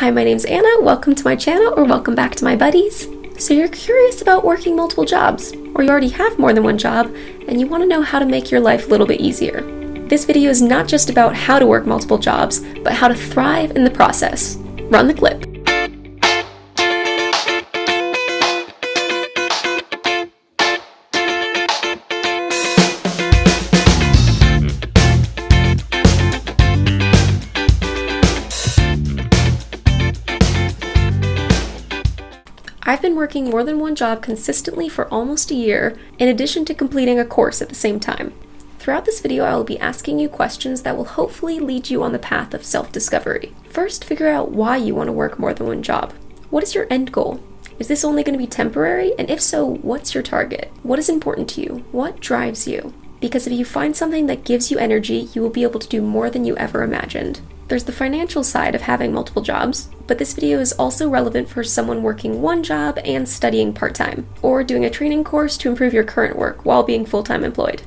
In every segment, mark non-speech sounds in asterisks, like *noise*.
Hi, my name's Anna. Welcome to my channel, or welcome back to my buddies. So, you're curious about working multiple jobs, or you already have more than one job, and you want to know how to make your life a little bit easier. This video is not just about how to work multiple jobs, but how to thrive in the process. Run the clip. Working more than one job consistently for almost a year, in addition to completing a course at the same time. Throughout this video, I will be asking you questions that will hopefully lead you on the path of self discovery. First, figure out why you want to work more than one job. What is your end goal? Is this only going to be temporary? And if so, what's your target? What is important to you? What drives you? Because if you find something that gives you energy, you will be able to do more than you ever imagined. There's the financial side of having multiple jobs, but this video is also relevant for someone working one job and studying part time, or doing a training course to improve your current work while being full time employed.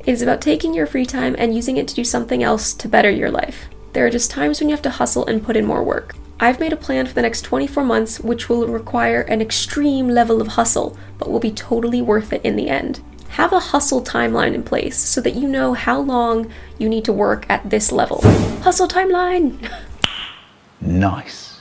It is about taking your free time and using it to do something else to better your life. There are just times when you have to hustle and put in more work. I've made a plan for the next 24 months which will require an extreme level of hustle, but will be totally worth it in the end have a hustle timeline in place so that you know how long you need to work at this level. Hustle timeline! Nice.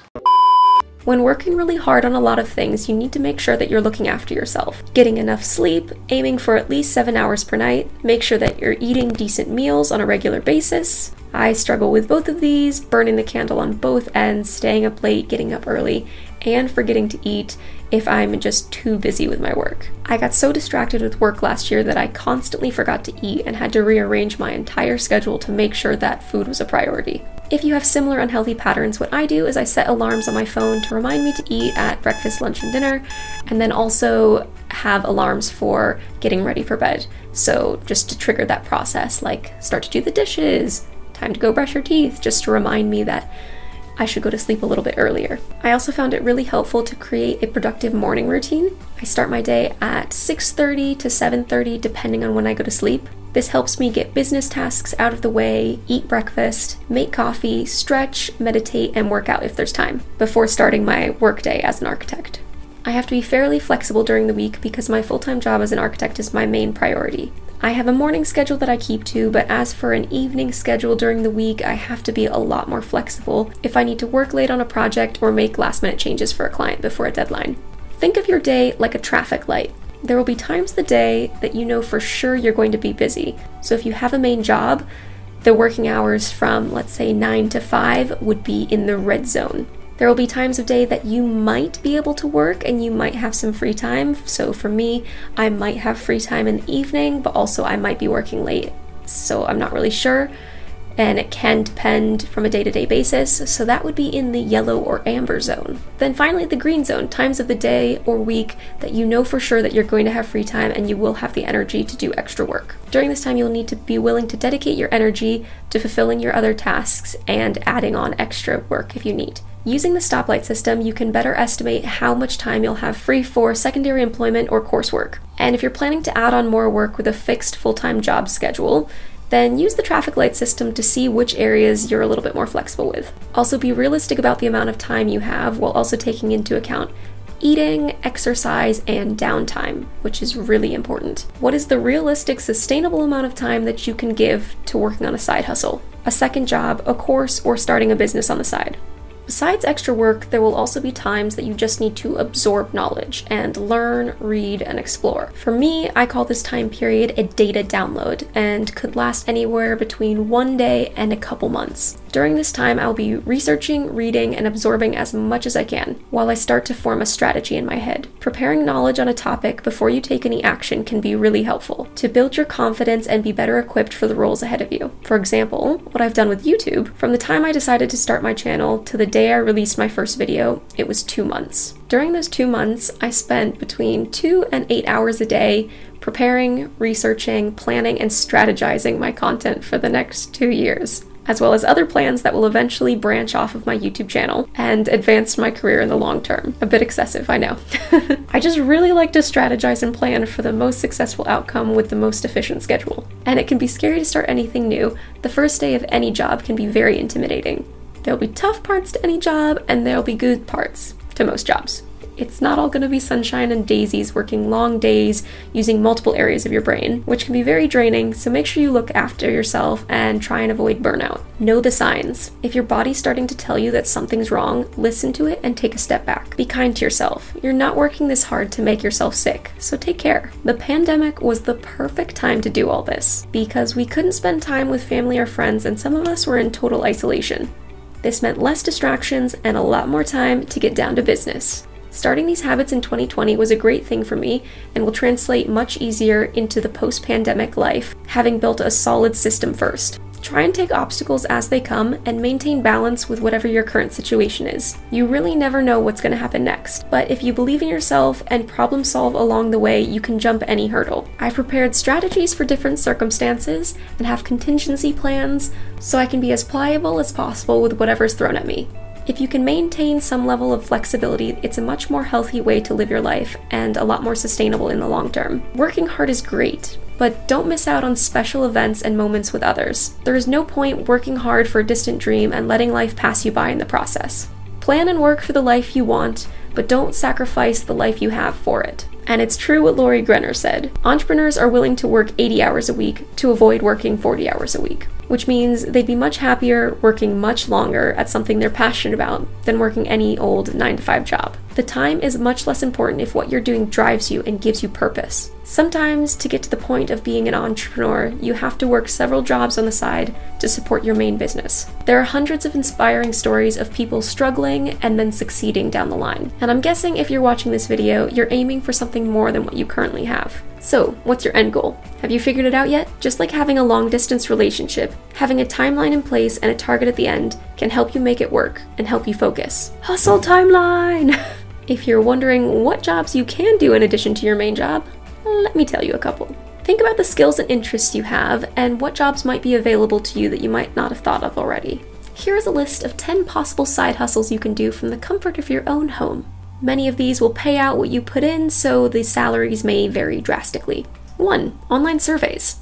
When working really hard on a lot of things, you need to make sure that you're looking after yourself. Getting enough sleep, aiming for at least 7 hours per night, make sure that you're eating decent meals on a regular basis. I struggle with both of these, burning the candle on both ends, staying up late, getting up early, and forgetting to eat if I'm just too busy with my work. I got so distracted with work last year that I constantly forgot to eat and had to rearrange my entire schedule to make sure that food was a priority. If you have similar unhealthy patterns, what I do is I set alarms on my phone to remind me to eat at breakfast, lunch, and dinner, and then also have alarms for getting ready for bed. So just to trigger that process, like start to do the dishes, time to go brush your teeth, just to remind me that I should go to sleep a little bit earlier. I also found it really helpful to create a productive morning routine. I start my day at 6:30 to 7:30 depending on when I go to sleep. This helps me get business tasks out of the way, eat breakfast, make coffee, stretch, meditate, and work out if there's time before starting my workday as an architect. I have to be fairly flexible during the week because my full time job as an architect is my main priority. I have a morning schedule that I keep to, but as for an evening schedule during the week, I have to be a lot more flexible if I need to work late on a project or make last minute changes for a client before a deadline. Think of your day like a traffic light. There will be times the day that you know for sure you're going to be busy. So if you have a main job, the working hours from, let's say, 9 to 5 would be in the red zone. There will be times of day that you might be able to work and you might have some free time. So for me, I might have free time in the evening, but also I might be working late. So I'm not really sure. And it can depend from a day to day basis, so that would be in the yellow or amber zone. Then finally, the green zone, times of the day or week that you know for sure that you're going to have free time and you will have the energy to do extra work. During this time, you'll need to be willing to dedicate your energy to fulfilling your other tasks and adding on extra work if you need. Using the stoplight system, you can better estimate how much time you'll have free for secondary employment or coursework. And if you're planning to add on more work with a fixed full time job schedule, then use the traffic light system to see which areas you're a little bit more flexible with. Also, be realistic about the amount of time you have while also taking into account eating, exercise, and downtime, which is really important. What is the realistic, sustainable amount of time that you can give to working on a side hustle, a second job, a course, or starting a business on the side? Besides extra work, there will also be times that you just need to absorb knowledge and learn, read, and explore. For me, I call this time period a data download and could last anywhere between one day and a couple months. During this time, I'll be researching, reading, and absorbing as much as I can while I start to form a strategy in my head. Preparing knowledge on a topic before you take any action can be really helpful to build your confidence and be better equipped for the roles ahead of you. For example, what I've done with YouTube, from the time I decided to start my channel to the day I released my first video, it was two months. During those two months, I spent between two and eight hours a day preparing, researching, planning, and strategizing my content for the next two years as well as other plans that will eventually branch off of my YouTube channel and advance my career in the long term. A bit excessive, I know. *laughs* I just really like to strategize and plan for the most successful outcome with the most efficient schedule. And it can be scary to start anything new. The first day of any job can be very intimidating. There'll be tough parts to any job, and there'll be good parts to most jobs it's not all going to be sunshine and daisies working long days using multiple areas of your brain, which can be very draining, so make sure you look after yourself and try and avoid burnout. Know the signs. If your body's starting to tell you that something's wrong, listen to it and take a step back. Be kind to yourself. You're not working this hard to make yourself sick, so take care. The pandemic was the perfect time to do all this because we couldn't spend time with family or friends, and some of us were in total isolation. This meant less distractions and a lot more time to get down to business. Starting these habits in 2020 was a great thing for me and will translate much easier into the post pandemic life, having built a solid system first. Try and take obstacles as they come and maintain balance with whatever your current situation is. You really never know what's going to happen next, but if you believe in yourself and problem solve along the way, you can jump any hurdle. I've prepared strategies for different circumstances and have contingency plans so I can be as pliable as possible with whatever's thrown at me. If you can maintain some level of flexibility, it's a much more healthy way to live your life and a lot more sustainable in the long term. Working hard is great, but don't miss out on special events and moments with others. There is no point working hard for a distant dream and letting life pass you by in the process. Plan and work for the life you want, but don't sacrifice the life you have for it. And it's true what Lori Greiner said entrepreneurs are willing to work 80 hours a week to avoid working 40 hours a week which means they'd be much happier working much longer at something they're passionate about than working any old 9 to 5 job. The time is much less important if what you're doing drives you and gives you purpose. Sometimes, to get to the point of being an entrepreneur, you have to work several jobs on the side to support your main business. There are hundreds of inspiring stories of people struggling and then succeeding down the line. And I'm guessing if you're watching this video, you're aiming for something more than what you currently have. So, what's your end goal? Have you figured it out yet? Just like having a long distance relationship, having a timeline in place and a target at the end can help you make it work and help you focus. Hustle timeline! *laughs* if you're wondering what jobs you can do in addition to your main job, let me tell you a couple. Think about the skills and interests you have and what jobs might be available to you that you might not have thought of already. Here is a list of 10 possible side hustles you can do from the comfort of your own home. Many of these will pay out what you put in, so the salaries may vary drastically. 1. Online surveys.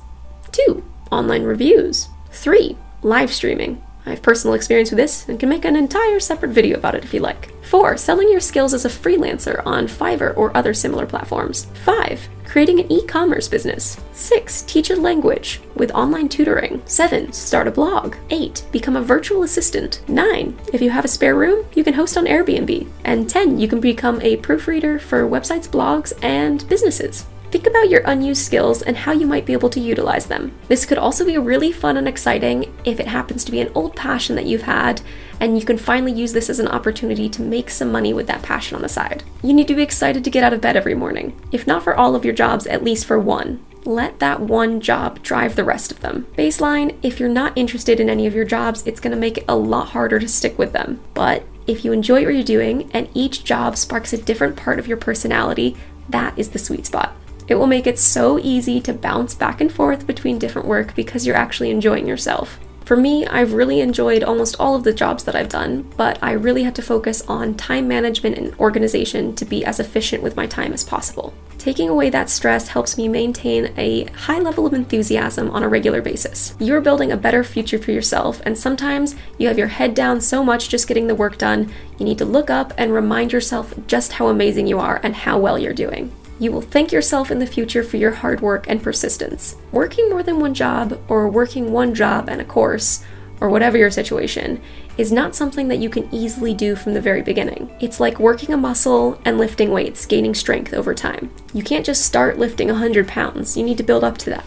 2. Online reviews. 3. Live streaming. I have personal experience with this and can make an entire separate video about it if you like. 4. Selling your skills as a freelancer on Fiverr or other similar platforms. 5. Creating an e commerce business. 6. Teach a language with online tutoring. 7. Start a blog. 8. Become a virtual assistant. 9. If you have a spare room, you can host on Airbnb. And 10. You can become a proofreader for websites, blogs, and businesses. Think about your unused skills and how you might be able to utilize them. This could also be really fun and exciting if it happens to be an old passion that you've had and you can finally use this as an opportunity to make some money with that passion on the side. You need to be excited to get out of bed every morning. If not for all of your jobs, at least for one. Let that one job drive the rest of them. Baseline, if you're not interested in any of your jobs, it's gonna make it a lot harder to stick with them. But if you enjoy what you're doing and each job sparks a different part of your personality, that is the sweet spot. It will make it so easy to bounce back and forth between different work because you're actually enjoying yourself. For me, I've really enjoyed almost all of the jobs that I've done, but I really had to focus on time management and organization to be as efficient with my time as possible. Taking away that stress helps me maintain a high level of enthusiasm on a regular basis. You're building a better future for yourself, and sometimes you have your head down so much just getting the work done, you need to look up and remind yourself just how amazing you are and how well you're doing. You will thank yourself in the future for your hard work and persistence. Working more than one job, or working one job and a course, or whatever your situation, is not something that you can easily do from the very beginning. It's like working a muscle and lifting weights, gaining strength over time. You can't just start lifting 100 pounds, you need to build up to that.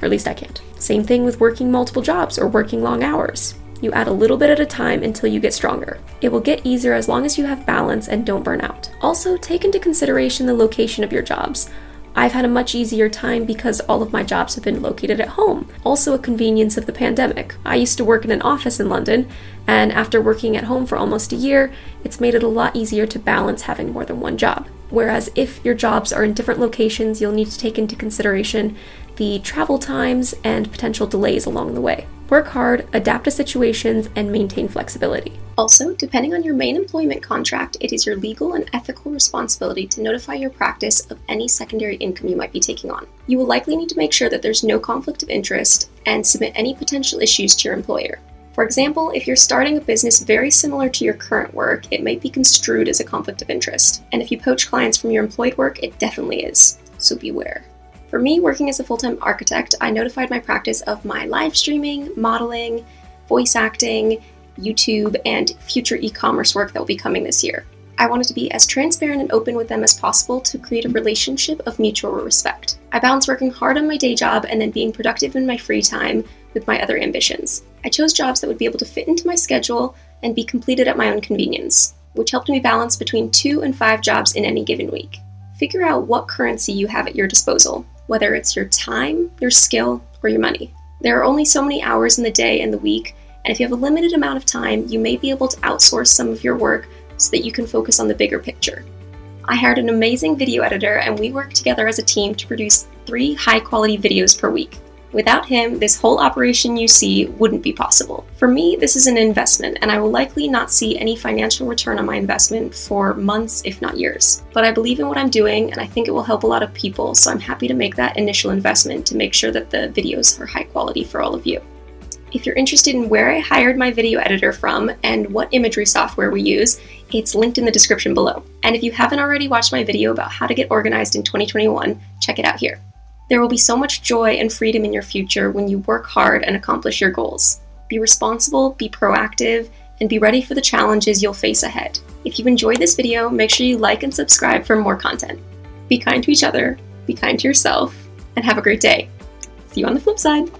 Or at least I can't. Same thing with working multiple jobs or working long hours. You add a little bit at a time until you get stronger. It will get easier as long as you have balance and don't burn out. Also, take into consideration the location of your jobs. I've had a much easier time because all of my jobs have been located at home. Also, a convenience of the pandemic. I used to work in an office in London, and after working at home for almost a year, it's made it a lot easier to balance having more than one job. Whereas if your jobs are in different locations, you'll need to take into consideration the travel times and potential delays along the way. Work hard, adapt to situations, and maintain flexibility. Also, depending on your main employment contract, it is your legal and ethical responsibility to notify your practice of any secondary income you might be taking on. You will likely need to make sure that there's no conflict of interest and submit any potential issues to your employer. For example, if you're starting a business very similar to your current work, it might be construed as a conflict of interest. And if you poach clients from your employed work, it definitely is. So beware. For me, working as a full time architect, I notified my practice of my live streaming, modeling, voice acting, YouTube, and future e commerce work that will be coming this year. I wanted to be as transparent and open with them as possible to create a relationship of mutual respect. I balance working hard on my day job and then being productive in my free time with my other ambitions. I chose jobs that would be able to fit into my schedule and be completed at my own convenience, which helped me balance between two and five jobs in any given week. Figure out what currency you have at your disposal whether it's your time, your skill, or your money. There are only so many hours in the day and the week, and if you have a limited amount of time, you may be able to outsource some of your work so that you can focus on the bigger picture. I hired an amazing video editor, and we worked together as a team to produce three high quality videos per week. Without him, this whole operation you see wouldn't be possible. For me, this is an investment, and I will likely not see any financial return on my investment for months, if not years. But I believe in what I'm doing, and I think it will help a lot of people, so I'm happy to make that initial investment to make sure that the videos are high quality for all of you. If you're interested in where I hired my video editor from and what imagery software we use, it's linked in the description below. And if you haven't already watched my video about how to get organized in 2021, check it out here. There will be so much joy and freedom in your future when you work hard and accomplish your goals. Be responsible, be proactive, and be ready for the challenges you'll face ahead. If you enjoyed this video, make sure you like and subscribe for more content. Be kind to each other, be kind to yourself, and have a great day. See you on the flip side.